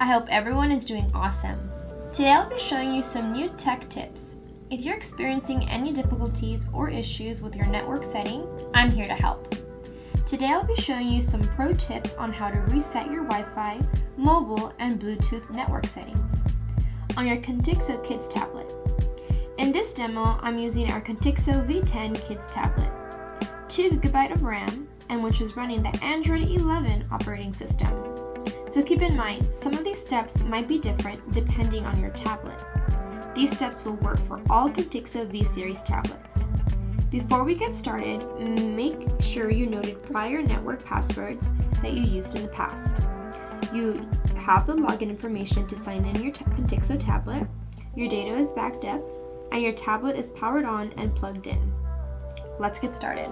I hope everyone is doing awesome. Today I'll be showing you some new tech tips. If you're experiencing any difficulties or issues with your network setting, I'm here to help. Today I'll be showing you some pro tips on how to reset your Wi-Fi, mobile, and Bluetooth network settings on your Contixo Kids tablet. In this demo, I'm using our Contixo V10 Kids tablet, 2GB of RAM, and which is running the Android 11 operating system. So keep in mind, some of these steps might be different depending on your tablet. These steps will work for all Contixo V-Series tablets. Before we get started, make sure you noted prior network passwords that you used in the past. You have the login information to sign in your Contixo tablet, your data is backed up, and your tablet is powered on and plugged in. Let's get started.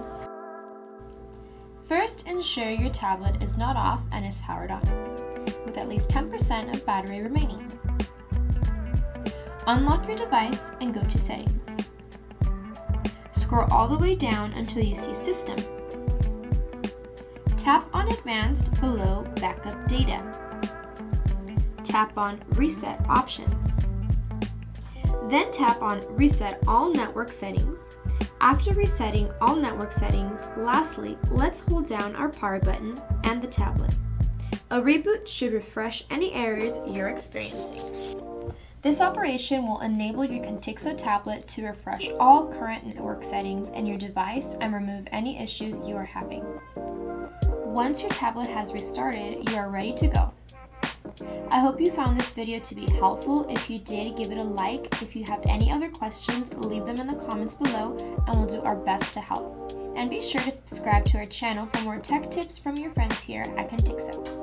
First, ensure your tablet is not off and is powered on, with at least 10% of battery remaining. Unlock your device and go to Settings. Scroll all the way down until you see System. Tap on Advanced below Backup Data. Tap on Reset Options. Then tap on Reset All Network Settings after resetting all network settings, lastly, let's hold down our power button and the tablet. A reboot should refresh any errors you're experiencing. This operation will enable your Contixo tablet to refresh all current network settings in your device and remove any issues you are having. Once your tablet has restarted, you are ready to go. I hope you found this video to be helpful. If you did, give it a like. If you have any other questions, leave them in the comments below and we'll do our best to help. And be sure to subscribe to our channel for more tech tips from your friends here at Contixo.